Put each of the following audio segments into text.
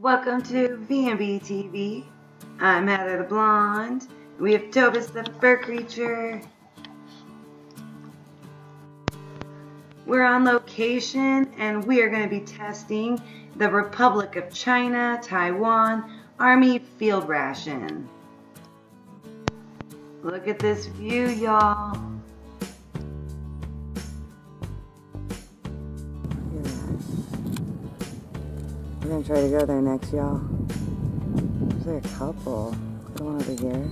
Welcome to V&B TV. I'm Heather the Blonde. We have Tobus the Fur Creature. We're on location and we are going to be testing the Republic of China, Taiwan Army Field Ration. Look at this view, y'all. We're gonna try to go there next, y'all. There's like a couple. Got one over here.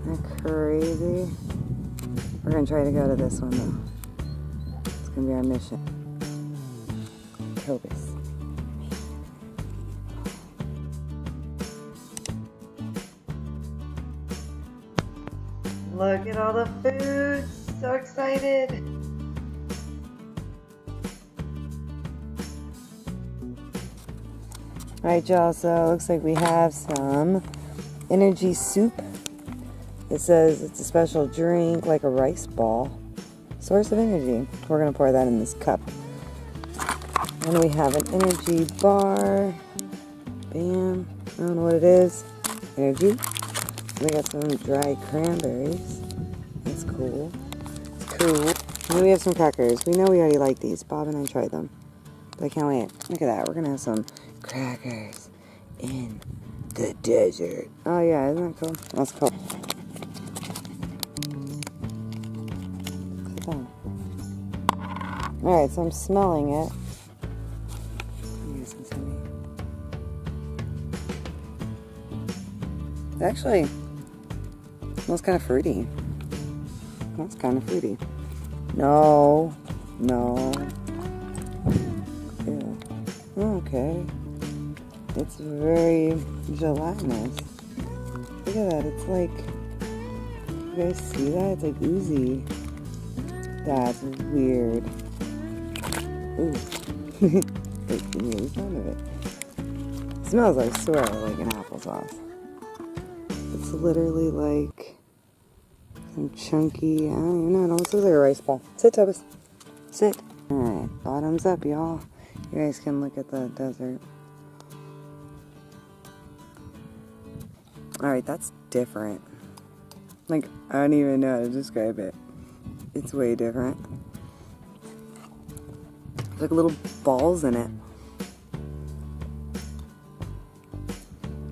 Isn't that crazy? We're gonna try to go to this one though. It's gonna be our mission. Tobus. Look at all the food. So excited. Alright, y'all, so it looks like we have some energy soup. It says it's a special drink, like a rice ball. Source of energy. We're to pour that in this cup. And we have an energy bar. Bam. I don't know what it is. Energy. We got some dried cranberries. That's cool. It's cool. And we have some crackers. We know we already like these. Bob and I tried them. But I can't wait. Look at that. We're to have some crackers in the desert. Oh yeah, isn't that cool? That's cool. Alright, so I'm smelling it. Actually smells kind of fruity. That's kind of fruity. No, no. Ew. Okay. It's very gelatinous. Look at that. It's like. You guys see that? It's like oozy. That's weird. Ooh. Wait, the sound of it? it? Smells, I swear, like an applesauce. It's literally like some chunky. I don't even know. It almost looks like a rice ball. Sit, Tobus. Sit. Alright, bottoms up, y'all. You guys can look at the desert. Alright, that's different. Like, I don't even know how to describe it. It's way different. Like little balls in it.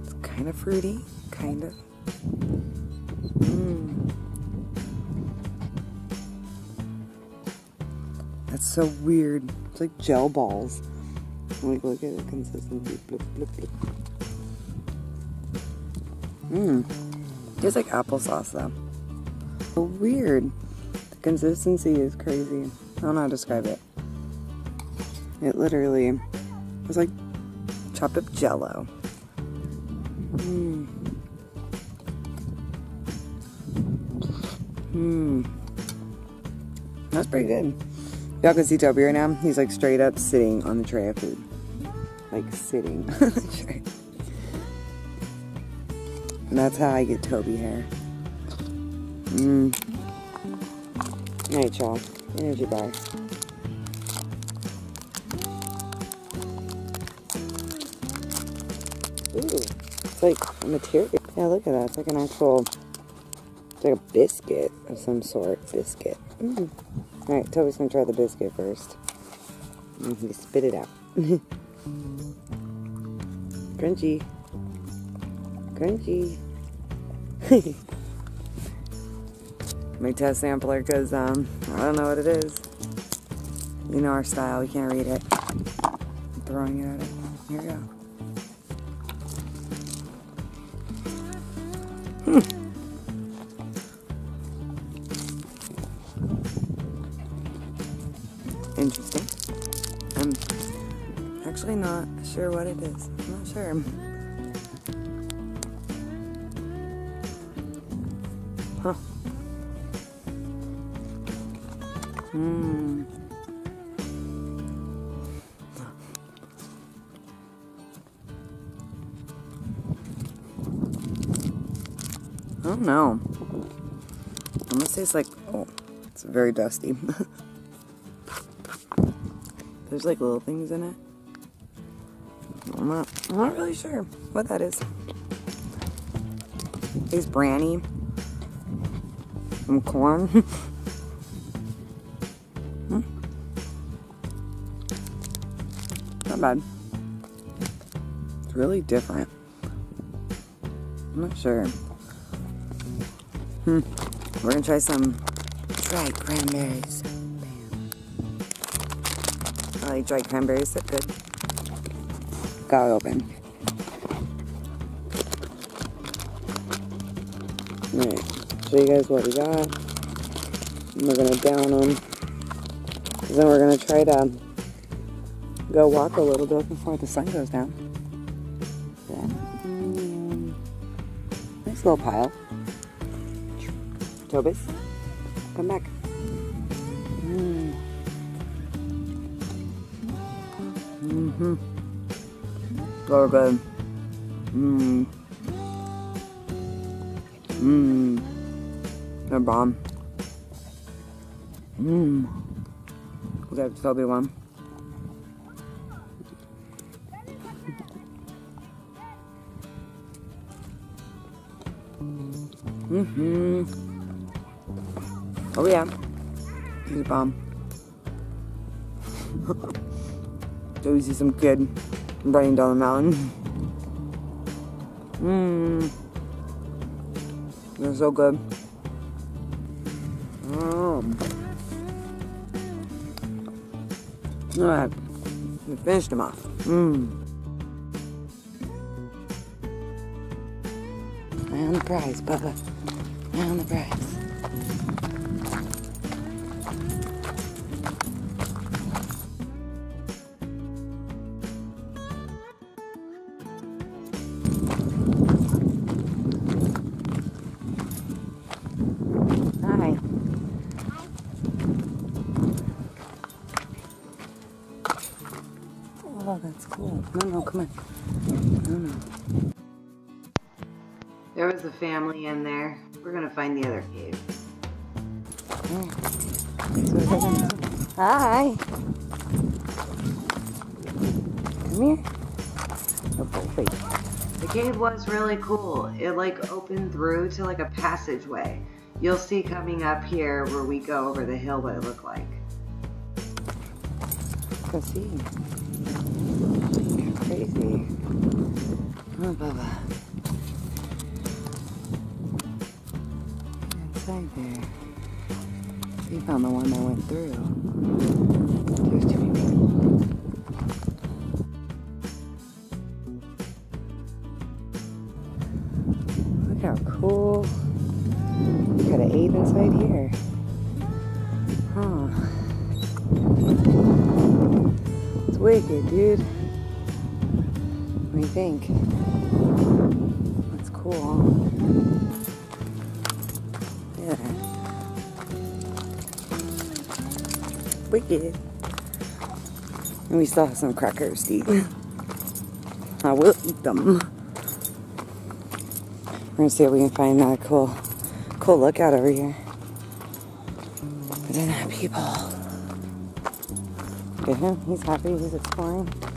It's kind of fruity, kind of. Mm. That's so weird. It's like gel balls. Like, look at the consistency. Bloop, bloop, bloop. Mmm. Tastes like applesauce though. So weird. The consistency is crazy. I don't know how to describe it. It literally was like chopped up jello. Mmm. Mmm. That's pretty good. Y'all can see Toby right now. He's like straight up sitting on the tray of food. Like sitting on the tray. And that's how I get Toby hair. Mmm. Alright, y'all. Energy bar. Ooh. It's like a material. Yeah, look at that. It's like an actual. It's like a biscuit of some sort. Biscuit. Mm. Alright, Toby's gonna try the biscuit first. Mm, he spit it out. Crunchy. Crunchy. My test sampler, because um, I don't know what it is. You know our style, we can't read it. I'm throwing it at it. Here we go. Hmm. Interesting. I'm actually not sure what it is. I'm not sure. Huh. Mmm. I don't know. i'm gonna tastes like, oh, it's very dusty. There's like little things in it. I'm not, I'm not really sure what that is. Is branny. Some corn. hmm. Not bad. It's really different. I'm not sure. Hmm. We're gonna try some dried cranberries. I like dried cranberries, they're good. Got it open. Alright, show you guys what we got. And we're gonna down them. Then we're gonna try to go walk a little bit before the sun goes down. Yeah. Nice little pile. Tobis, come back. Mm. Mm-hmm. So good. Mmm. Mmm. They're bomb. Mmm. We got Toby one. Mm-hmm. Oh yeah. He's a bomb. so we see some kid running down the mountain. Mmm. They're so good. Um. Alright. We finished them off. Mmm. And the prize, Bubba. And the prize. Oh, cool. No, no, come on. No, no. There was a family in there. We're gonna find the other cave. Hi. Come here. Oh. oh the cave was really cool. It like opened through to like a passageway. You'll see coming up here where we go over the hill what it looked like. Go see. Crazy. Oh, Bubba. Inside there. We found the one that went through. There's too many people. Look how cool. We got an eight inside here. Huh. It's wicked, dude. You think? That's cool? Yeah. Wicked. And we still have some crackers to eat. I will eat them. We're gonna see if we can find another cool, cool lookout over here. But then people. Look at him. He's happy. He's exploring.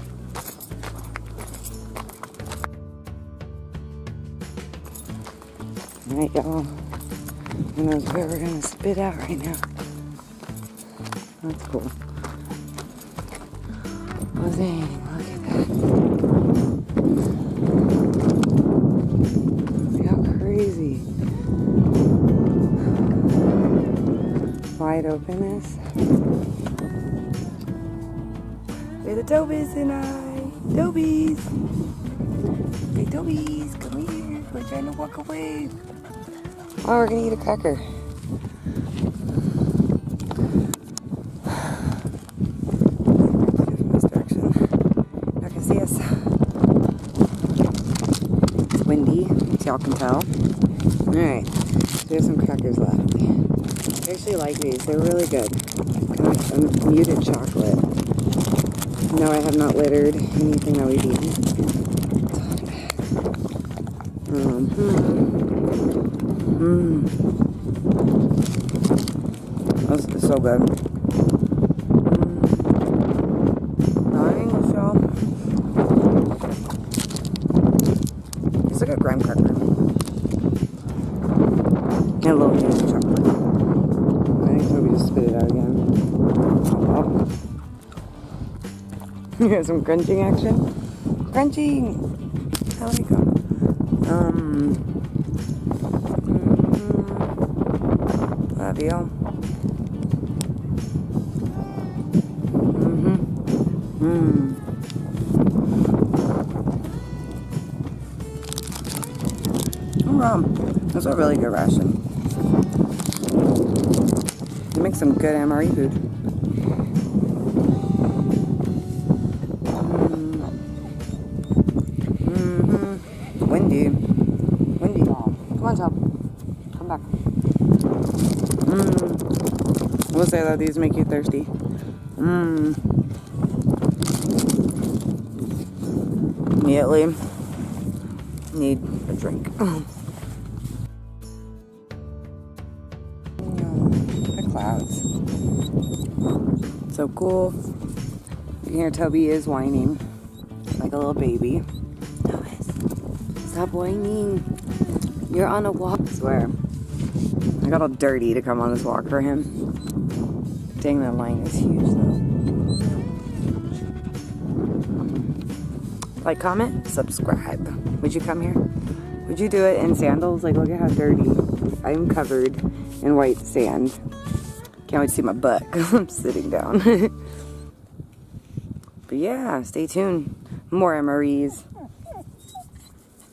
Alright, y'all. Who knows where we're gonna spit out right now? That's cool. Oh dang, look at that. Look how crazy. Wide openness. We're the Dobies and I. Dobies. Hey, Dobies, come here. We're trying to walk away. Oh, we're gonna eat a cracker. See us. It's windy, as y'all can tell. Alright, there's some crackers left. I actually like these, they're really good. Kind of muted chocolate. No, I have not littered anything that we've eaten. Um. That's so good. Mm. Not English, y'all. a graham cracker. And a little hint of chocolate. I think Toby just spit it out again. Oh, you got some crunching action? Crunching! Like them. Um, mm, love you. Mm-hmm. Mmm. Um, that's a really good ration. You make some good MRE food. Mmm. We'll say that these make you thirsty. Mmm. Immediately need a drink. the clouds. So cool. You can hear Toby is whining like a little baby. Stop whining. You're on a walk. I swear. I got all dirty to come on this walk for him. Dang, that line is huge though. Like, comment, subscribe. Would you come here? Would you do it in sandals? Like, look at how dirty. I'm covered in white sand. Can't wait to see my butt because I'm sitting down. but yeah, stay tuned. More MREs.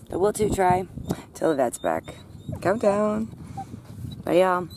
But we'll too try till the vet's back. Countdown. Bye, y'all.